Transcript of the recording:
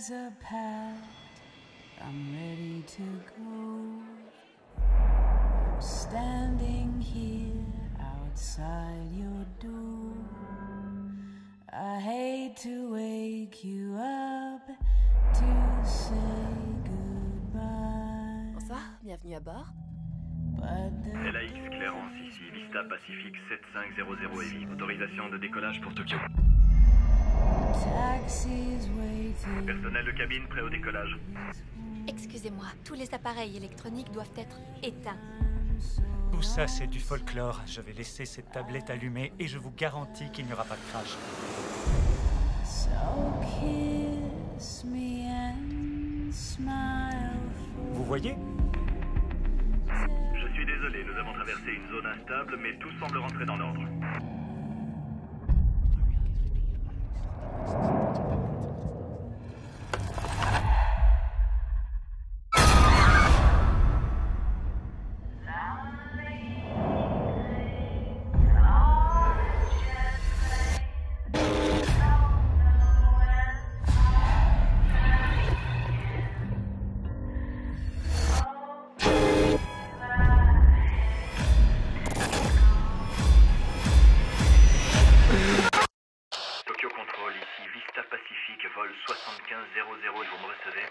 bags are packed. I'm ready to go. I'm standing here outside your door. I hate to wake you up to say goodbye. Bonsoir, bienvenue à bord. But the LAX Clearance ici, Vista Pacifique 7500 Heavy. Autorisation de décollage pour Tokyo. taxi's. Personnel de cabine prêt au décollage. Excusez-moi, tous les appareils électroniques doivent être éteints. Tout ça, c'est du folklore. Je vais laisser cette tablette allumée et je vous garantis qu'il n'y aura pas de crash. So kiss me and smile Vous voyez? Je suis désolé, nous avons traversé une zone instable, mais tout semble rentrer dans l'ordre. 7500 vous me recevez